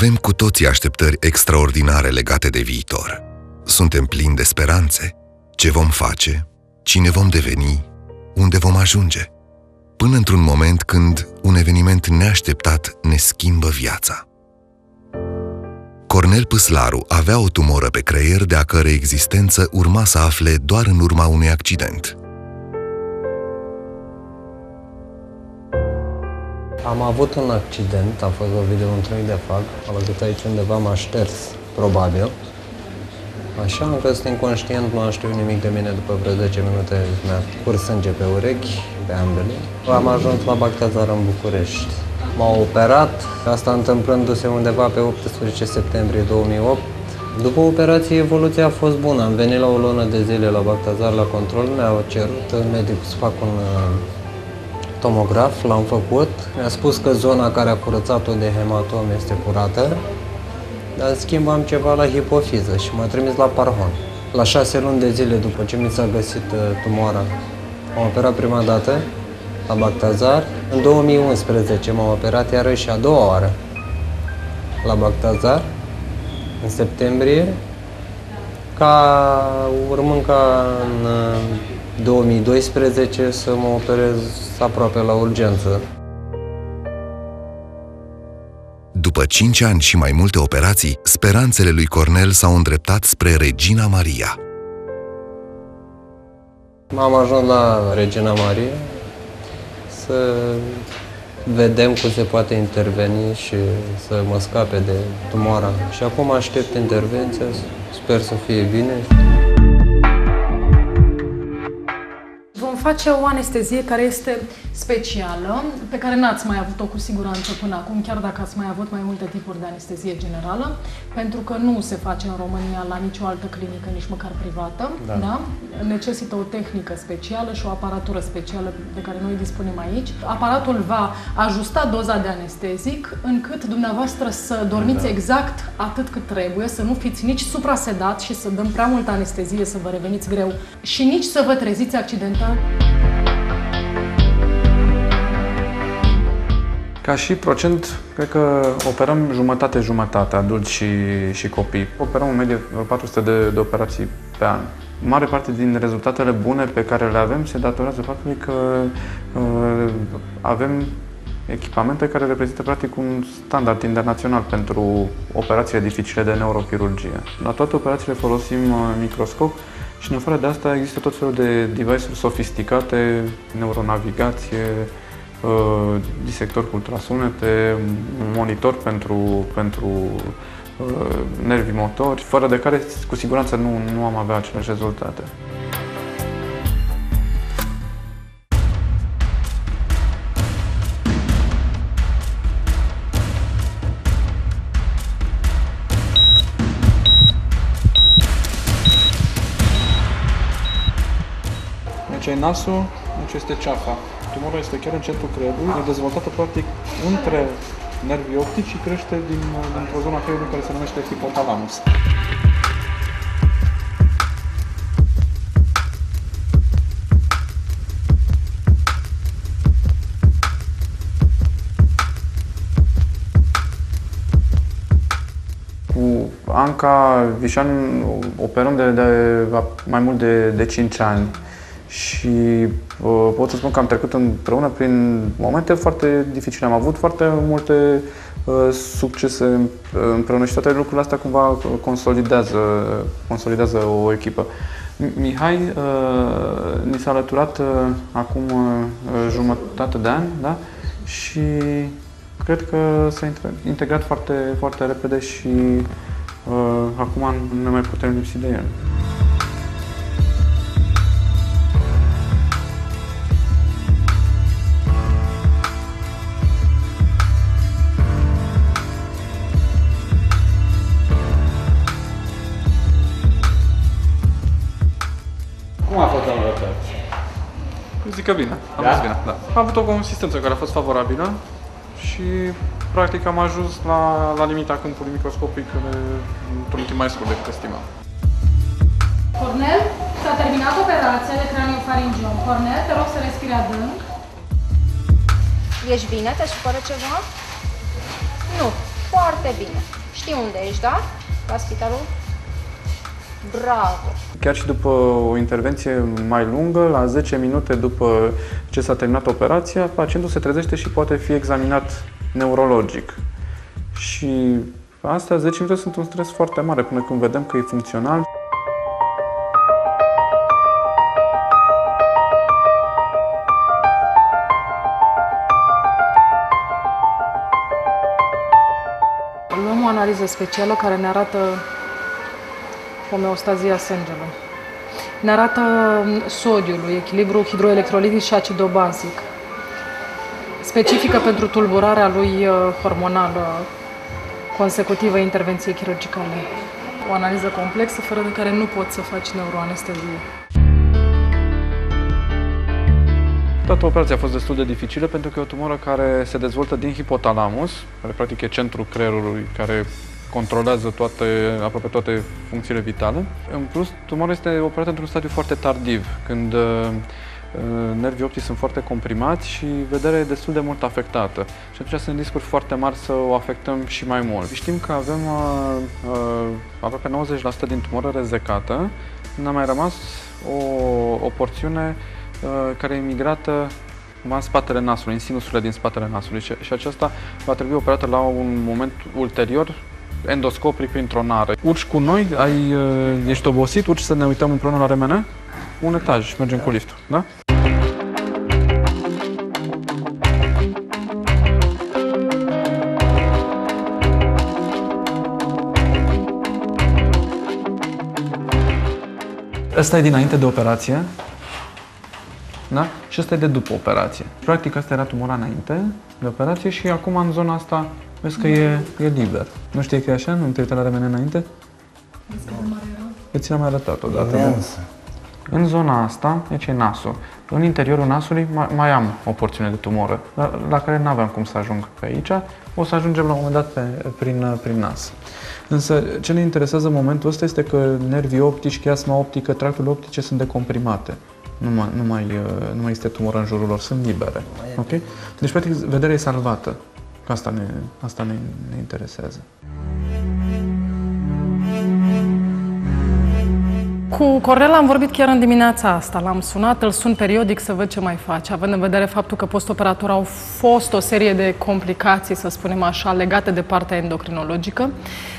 Avem cu toții așteptări extraordinare legate de viitor. Suntem plini de speranțe. Ce vom face? Cine vom deveni? Unde vom ajunge? Până într-un moment când un eveniment neașteptat ne schimbă viața. Cornel Păslaru avea o tumoră pe creier de a cărei existență urma să afle doar în urma unui accident. Am avut un accident, a fost o video întâlnit de fac, am văzut aici undeva, m-a șters, probabil. Așa, am fost inconștient, nu am știut nimic de mine, după vreo 10 minute mi-a curs sânge pe urechi, pe ambele. Am ajuns la Bactazar în București. M-au operat, asta întâmplându-se undeva pe 18 septembrie 2008. După operație, evoluția a fost bună. Am venit la o lună de zile la Bactazar la control, mi-au cerut medicul să fac un tomograf, l-am făcut. Mi-a spus că zona care a curățat-o de hematom este curată, dar în schimb am ceva la hipofiză și m-a trimis la Parhon. La șase luni de zile după ce mi s-a găsit uh, tumoara, am operat prima dată la Bactazar. În 2011 m-am operat iarăși a doua oară la Bactazar, în septembrie, ca urmând ca în uh, 2012 să mă operez aproape la urgență. După 5 ani și mai multe operații, speranțele lui Cornel s-au îndreptat spre Regina Maria. M-am ajuns la Regina Maria să vedem cum se poate interveni și să mă scape de tumoara. Și acum aștept intervenția, sper să fie bine. Face o anestezie care este specială, pe care n-ați mai avut-o cu siguranță până acum, chiar dacă ați mai avut mai multe tipuri de anestezie generală, pentru că nu se face în România la nicio altă clinică, nici măcar privată. Da. Da? Necesită o tehnică specială și o aparatură specială de care noi dispunem aici. Aparatul va ajusta doza de anestezic încât dumneavoastră să dormiți da. exact atât cât trebuie, să nu fiți nici suprasedat și să dăm prea multă anestezie să vă reveniți greu și nici să vă treziți accidental. Ca și procent, cred că operăm jumătate-jumătate, adulți și, și copii. Operăm în medie 400 de, de operații pe an. Mare parte din rezultatele bune pe care le avem se datorează faptului că uh, avem echipamente care reprezintă practic un standard internațional pentru operațiile dificile de neurochirurgie. La toate operațiile folosim uh, microscop și în afară de asta există tot felul de device-uri sofisticate, neuronavigație, uh, disector cu ultrasunete, monitor pentru, pentru uh, nervi motori, fără de care cu siguranță nu, nu am avea aceleași rezultate. Deci ai nasul, deci este ceafa. Tumorul este chiar în centrul creierului, e dezvoltată practic între nervii optici și crește din, dintr-o zonă a creierului care se numește hipotalamus. Cu Anca Vișan operăm de, de mai mult de, de 5 ani și uh, pot să spun că am trecut împreună prin momente foarte dificile. Am avut foarte multe uh, succese împreună și toate lucrurile astea cumva consolidează, consolidează o echipă. Mihai uh, ni s-a alăturat uh, acum uh, jumătate de ani da? și cred că s-a integrat foarte, foarte repede și uh, acum nu ne mai putem lipsi de el. Că bine, am Da? zis bine, da. Am avut o consistență care a fost favorabilă și practic am ajuns la, la limita câmpului microscopic în- într-un timp mai scurt decât estimam. Cornel, s-a terminat operația de craniofaringiom. Cornel, te rog să respiri adânc. Ești bine? Te supără ceva? Nu. Foarte bine. Știi unde ești, da? La spitalul? Bravo! Chiar și după o intervenție mai lungă, la 10 minute după ce s-a terminat operația, pacientul se trezește și poate fi examinat neurologic. Și astea 10 minute sunt un stres foarte mare până când vedem că e funcțional. Luăm o analiză specială care ne arată homeostazia sângelui. Ne arată sodiul, echilibrul hidroelectrolitic și acidobazic. Specifică pentru tulburarea lui uh, hormonală consecutivă intervenției chirurgicale. O analiză complexă, fără de care nu poți să faci neuroanestezie. Toată operația a fost destul de dificilă pentru că e o tumoră care se dezvoltă din hipotalamus, care practic e centrul creierului care controlează toate, aproape toate funcțiile vitale. În plus, tumora este operată într-un stadiu foarte tardiv, când uh, uh, nervii optici sunt foarte comprimați și vederea e destul de mult afectată. Și atunci sunt riscuri foarte mari să o afectăm și mai mult. Știm că avem uh, uh, aproape 90% din tumoră rezecată, ne-a mai rămas o, o porțiune uh, care e migrată în spatele nasului, în sinusurile din spatele nasului și, și aceasta va trebui operată la un moment ulterior, endoscopic printr-o nară. Urci cu noi, ai, uh, ești obosit, urci să ne uităm împreună la remene? Un etaj, mergem cu liftul, da? Ăsta e dinainte de operație, da? Și ăsta e de după operație. Practic asta era tumora înainte de operație și acum în zona asta vezi că e, e liber. Nu știi că e așa? Nu te uitai la remene înainte? Vezi cât de mare era? Eu ți l-am mai arătat odată. bun. Imensă. În zona asta, aici e nasul. În interiorul nasului mai, mai am o porțiune de tumoră, la, la care nu aveam cum să ajung pe aici. O să ajungem la un moment dat pe, prin, prin nas. Însă, ce ne interesează în momentul ăsta este că nervii optici, chiasma optică, tractul optice sunt decomprimate. Nu mai, nu, mai, uh, nu mai este tumoră în jurul lor, sunt libere. Ok? Deci, practic, vederea e salvată. Asta ne, asta ne, ne interesează. Cu Cornel am vorbit chiar în dimineața asta. L-am sunat, îl sun periodic să văd ce mai face, având în vedere faptul că postoperator au fost o serie de complicații, să spunem așa, legate de partea endocrinologică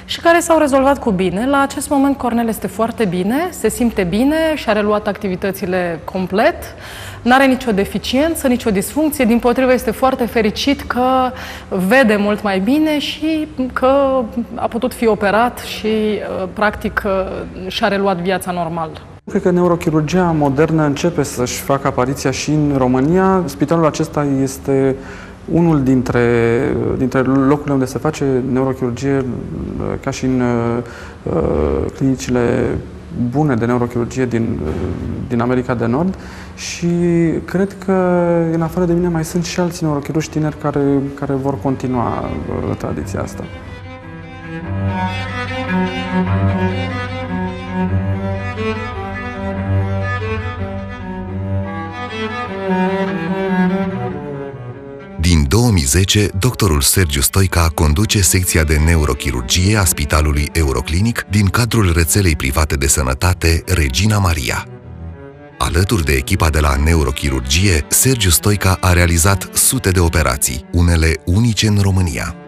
și care s-au rezolvat cu bine. La acest moment Cornel este foarte bine, se simte bine și a reluat activitățile complet, nu are nicio deficiență, nicio disfuncție, din potrivă este foarte fericit că vede mult mai bine și că a putut fi operat și uh, practic uh, și-a reluat viața normal. Cred că neurochirurgia modernă începe să-și facă apariția și în România. Spitalul acesta este unul dintre, dintre locurile unde se face neurochirurgie, ca și în uh, clinicile bune de neurochirurgie din, din America de Nord și cred că în afară de mine mai sunt și alți neurochirurgi tineri care, care vor continua uh, tradiția asta. Din 2010, doctorul Sergiu Stoica conduce secția de neurochirurgie a Spitalului Euroclinic din cadrul rețelei private de sănătate Regina Maria. Alături de echipa de la neurochirurgie, Sergiu Stoica a realizat sute de operații, unele unice în România.